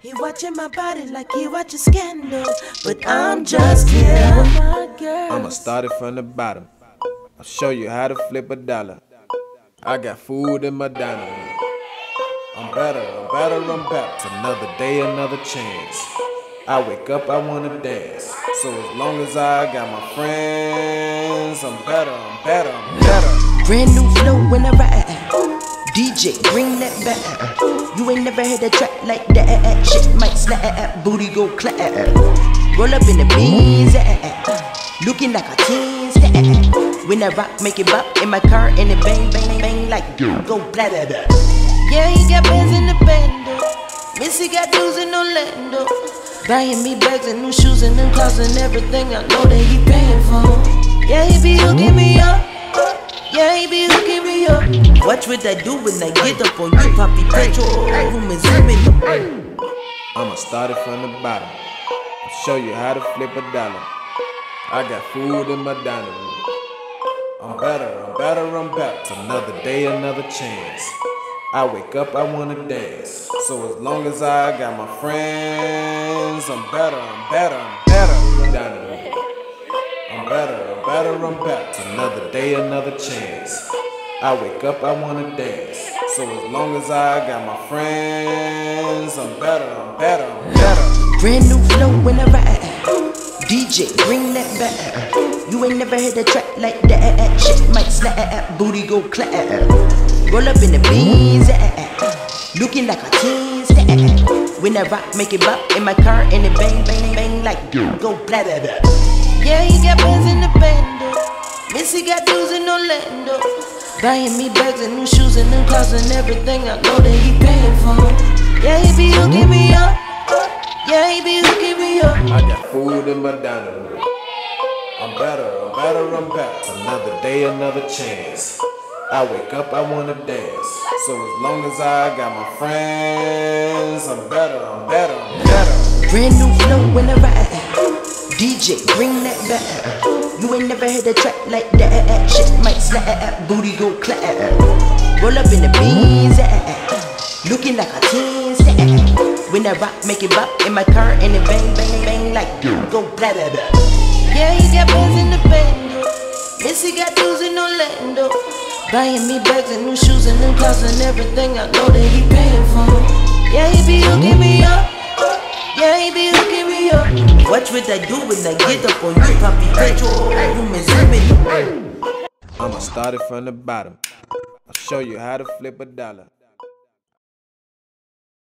He watching my body like he watching Scandal, but I'm just here. I'ma start it from the bottom. I'll show you how to flip a dollar. I got food in my dining room. I'm better, I'm better, I'm better. It's another day, another chance. I wake up, I wanna dance. So as long as I got my friends, I'm better, I'm better, I'm better. Brand new flow when I ride. DJ, bring that back. You ain't never had a track like that. Shit might slap, booty go clap. Roll up in the beans, looking like a teen. When I rock, make it bop in my car, and it bang, bang, bang like go blah blah. Yeah, he got bands in the bando. Missy got dudes in Orlando. Buying me bags and new shoes and new clothes and everything I know that he paying for. Yeah, he be hooking me up. Watch what I do when I get up on you, Poppy Petrol. Room is zooming. I'ma start it from the bottom. I'll show you how to flip a dollar. I got food in my dining room. I'm better, I'm better, I'm better. Another day, another chance. I wake up, I wanna dance. So as long as I got my friends, I'm better, I'm better, I'm better. I'm better, I'm better, I'm better. Another day, another chance. I wake up, I wanna dance. So as long as I got my friends, I'm better, I'm better, I'm better. Brand new flow when I ride. DJ, bring that back. You ain't never had a track like that. Shit might slap, booty go clap. Roll up in the beans, looking like a teen stat. When I rock, make it bop in my car, and it bang, bang, bang like go blah blah blah. Yeah, he got bands in the Buying me bags and new shoes and new clothes and everything I know that he paying for. Yeah, he be hooking me up. Yeah, he be hooking me up. I got food in my dining room. I'm better, I'm better, I'm better. Another day, another chance. I wake up, I wanna dance. So as long as I got my friends, I'm better, I'm better, I'm better. Brand new flow when I ride. DJ, bring that back. You ain't never had a track like that. Shit might slap, booty go clap. Roll up in the beans, looking like a teen. When I rock, make it bop in my car, and it bang, bang, bang like go blah blah blah. Yeah, he got bands in the bando. Missy got dudes in Orlando. Buying me bags and new shoes and new clothes and everything I know that he paying for. Yeah, he be hooking me Watch what I do when I get up on you, Poppy Petrol. Room is. I'ma start it from the bottom. I'll show you how to flip a dollar.